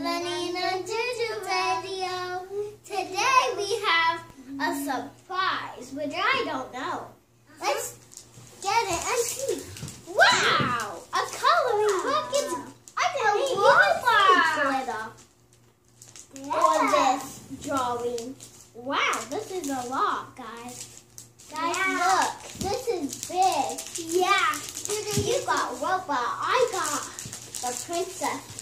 Evanina Juju Radio. Today we have a surprise, which I don't know. Let's get it and see. Wow! A coloring book. It's a robot glitter on this drawing. Wow, this is a lot, guys. Guys, Yeah. look. This is big. Yeah. You got robot. I got the princess.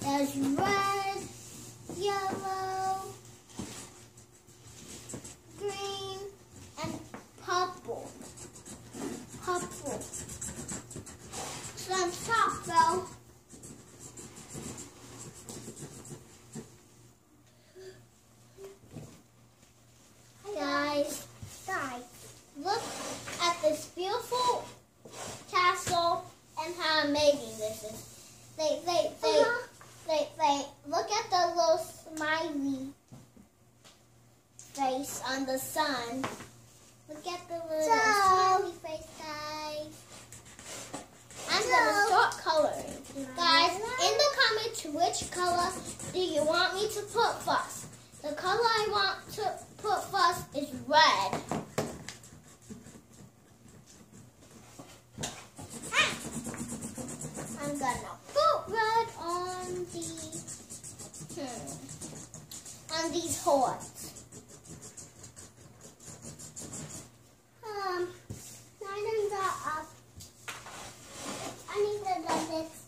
Colors. There's red, yellow, green, and purple. Purple. Some top though. Guys, Guys, look at this beautiful castle and how amazing this is. They, they, they, Uh-huh. they, they, look at the little smiley face on the Look at the little So- smiley face, guys. I'm gonna start coloring. Guys, in the comments, which color do you want me to put first? The color I want to put first is red. Ah! I'm gonna put red on the hmm, on these horns. Um, up. I need to do this.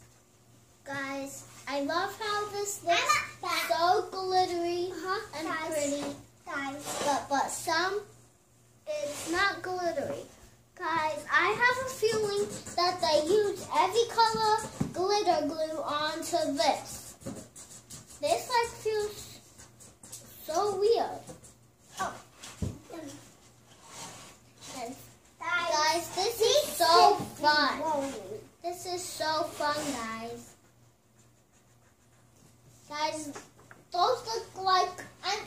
Guys, I love how this looks so glittery Uh-huh, and guys. pretty. Guys, but but some it's not glittery. Guys, I have a feeling that they use every color glitter glue onto this. This like feels so weird. Oh. And guys, guys, this is so fun. Whoa. This is so fun, guys. Guys, those look like I'm.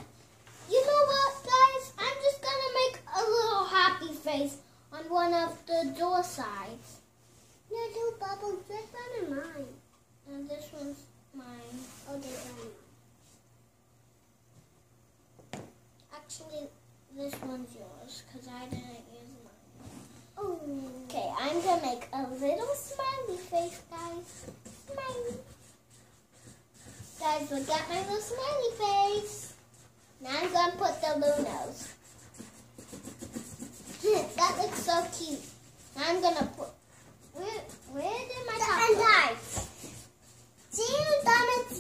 You know what, guys? I'm just gonna make a little happy face on one of the door sides, No, do bubbles. This one is mine. and this one's mine. Oh, this one. Actually, this one's yours because I didn't use mine. Oh. Okay, I'm gonna make a little smiley face, guys. Smiley. Guys, look at my little smiley face. Now I'm gonna put the lunos. that looks so cute. Now I'm gonna put. Where, where? See you done it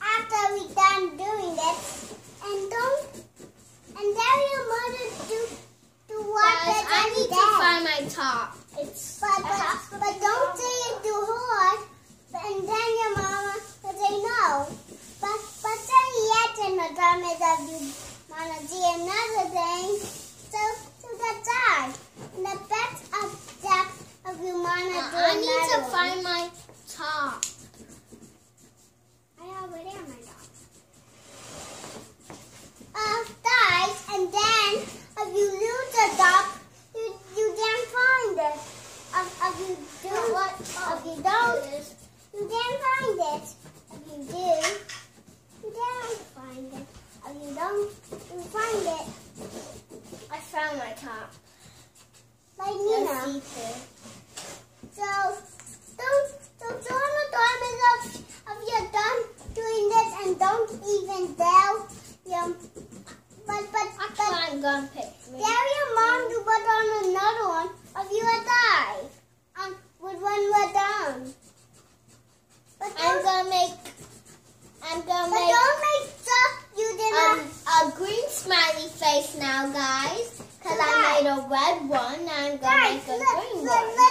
after we done doing it. And don't Thank you.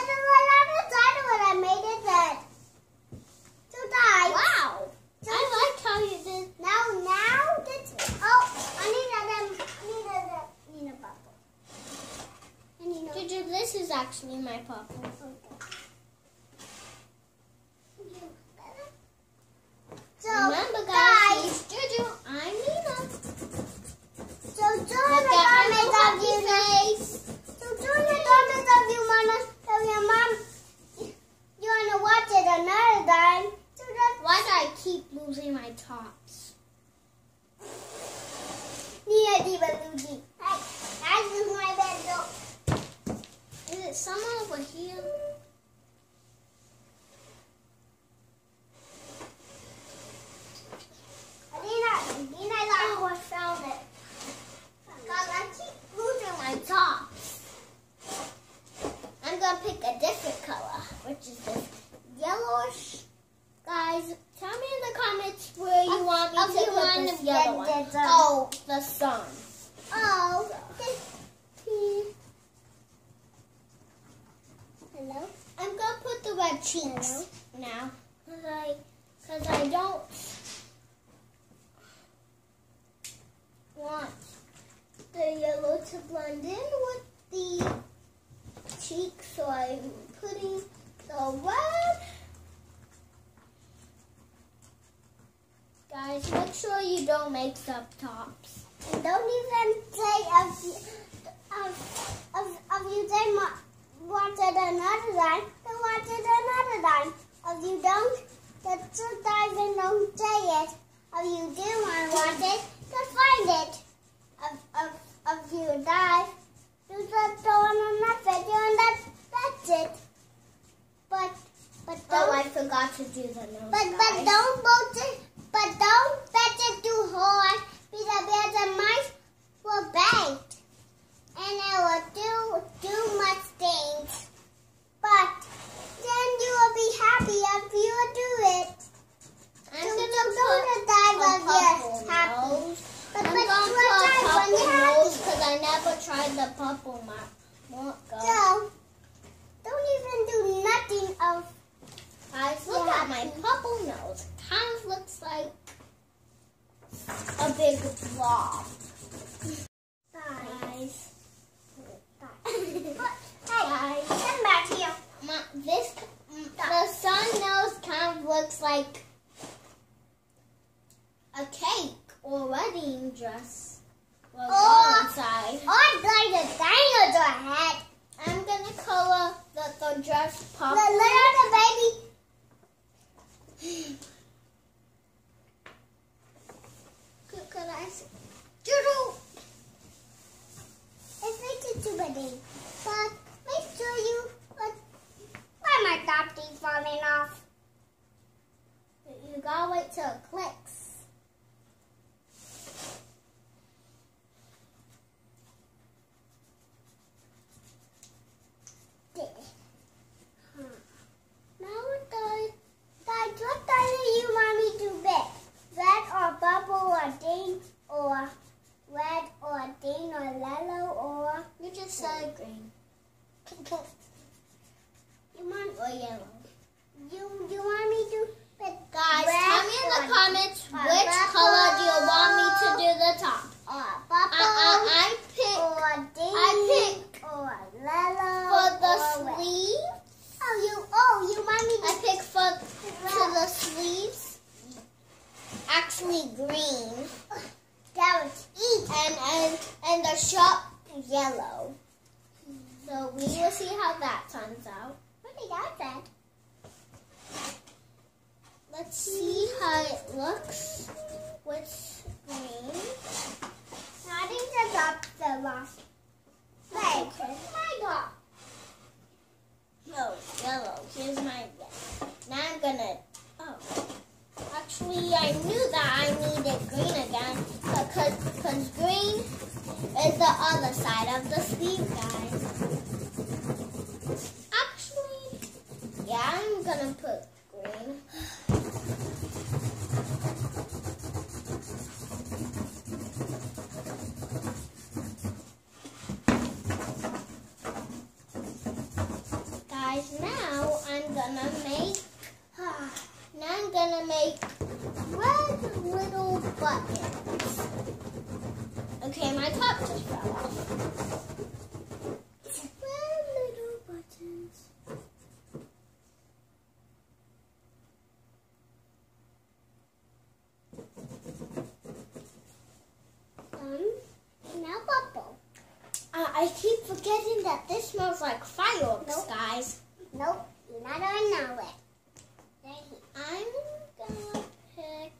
Because I don't want the yellow to blend in with the cheek, so I'm putting the red. Guys, make sure you don't make up tops. And don't even say if you, if, if, you did wanted another line, then wanted another line. If you don't, Let's dive and don't say. If you do want to watch it, just find it. If, if, if you dive, you just throw on another video and that's that's it. But, but oh, don't. Oh, I forgot to do the nose But, dive. but don't both. big flop. Guys. hey, come back here. My, this, the sun nose kind of looks like a cake or wedding dress. Well, or, inside. or like a dinosaur hat. I'm gonna color the, the dress pop. The little baby. You gotta wait till it clicks. Knew that I needed green again because green is the other side of the sleeve, guys. Actually, yeah, I'm gonna put green. Guys, now I'm gonna make. Now I'm gonna make red little buttons. Okay, my top just fell off. Red little buttons. Um, now bubble. Uh, I keep forgetting that this smells like fireworks, Nope. guys. Nope, you're not know it. I'm gonna pick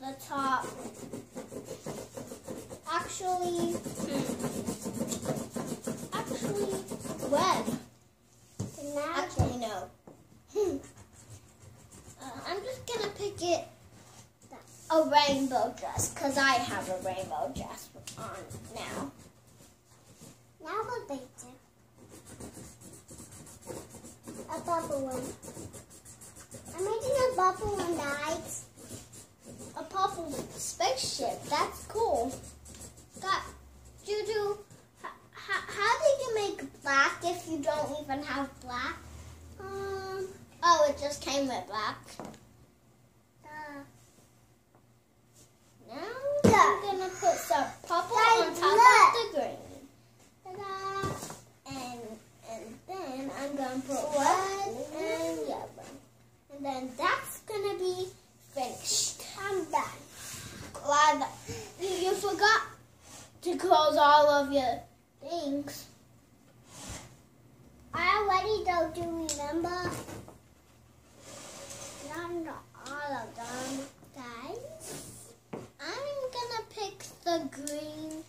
the top. Actually, hmm. actually, now Actually, no. Hmm. Uh, I'm just gonna pick it a rainbow dress because I have a rainbow dress on now. Now the picture. A bubble one. I'm making a bubble one, guys. A purple spaceship. That's cool. Got Juju. How, how did you make black if you don't even have black? Um, Oh, it just came with black. the Now. I'm gonna put some purple Guys, on top look. of the green. And and then I'm gonna put red and. And then that's gonna be finished. I'm done. Glad you forgot to close all of your things. I already don't do remember. Not all of them. Guys, I'm gonna pick the green.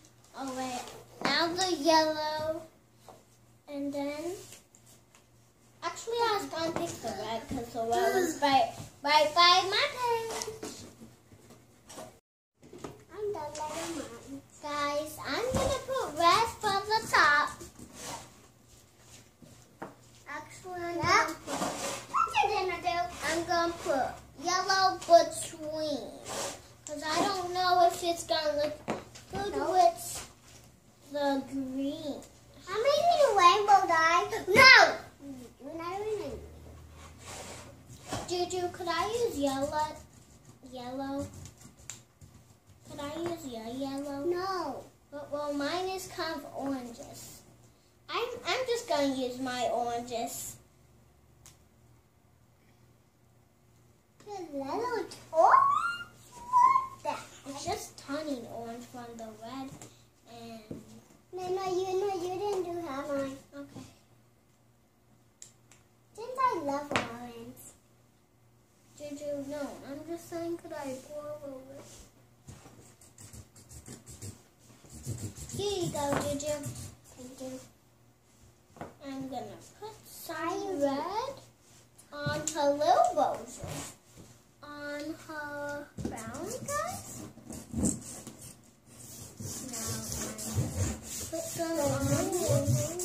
Wait, now the yellow, and then actually I was gonna pick the red because the red was right, right by my page. I'm done letting mine. Guys, I'm gonna put red for the top. Actually, I'm gonna put, What you gonna do? I'm gonna put yellow between because I don't know if it's gonna look good Nope. with the green. I'm making a rainbow dye. No! You're not doing it. Juju, could I use yellow? Yellow? Could I use your yellow? No. But well, mine is kind of oranges. I'm I'm just gonna use my oranges. You're little orange? What the It's heck? Turning orange from the red and No, no, you know you didn't do how mine. okay. Since I love orange. Juju, no, I'm just saying could I pour over? Here you go, Juju. Thank you. I'm gonna put some red on her little roses. On her brown guys. Now I put some on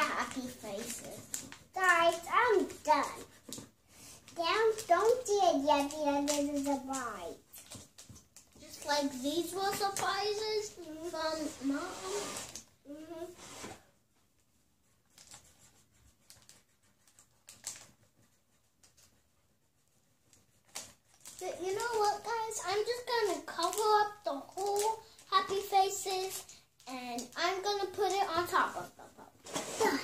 places and I'm gonna put it on top of the pumpkin.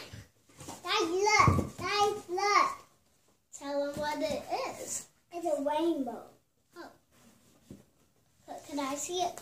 Guys, look! Guys, look! Tell them what it is. It's a rainbow. Oh. Can I see it?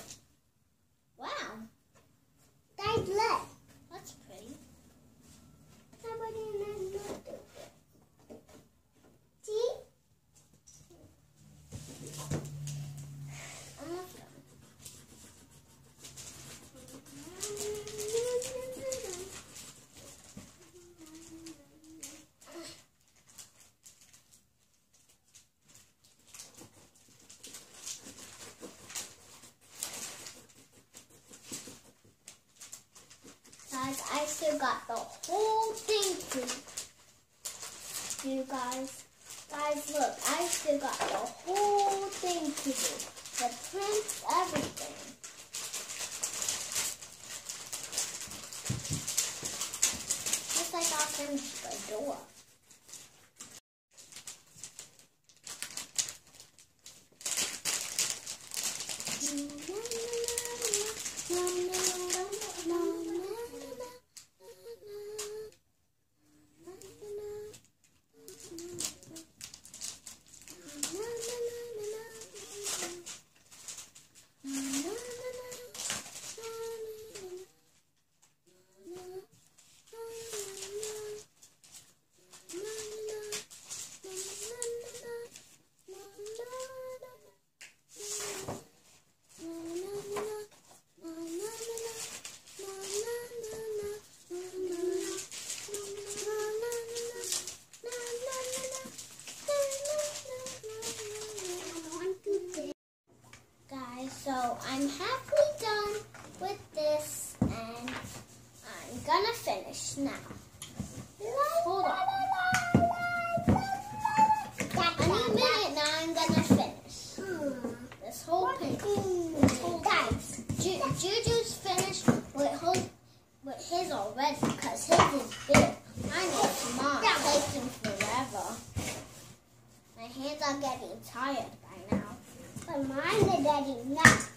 it, Daddy. Now.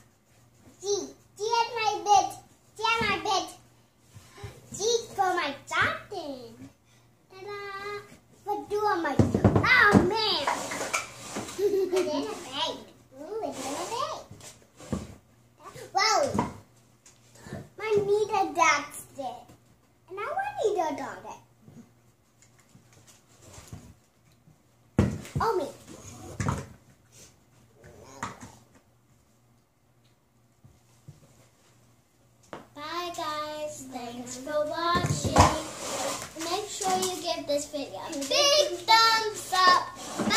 Big thumbs up.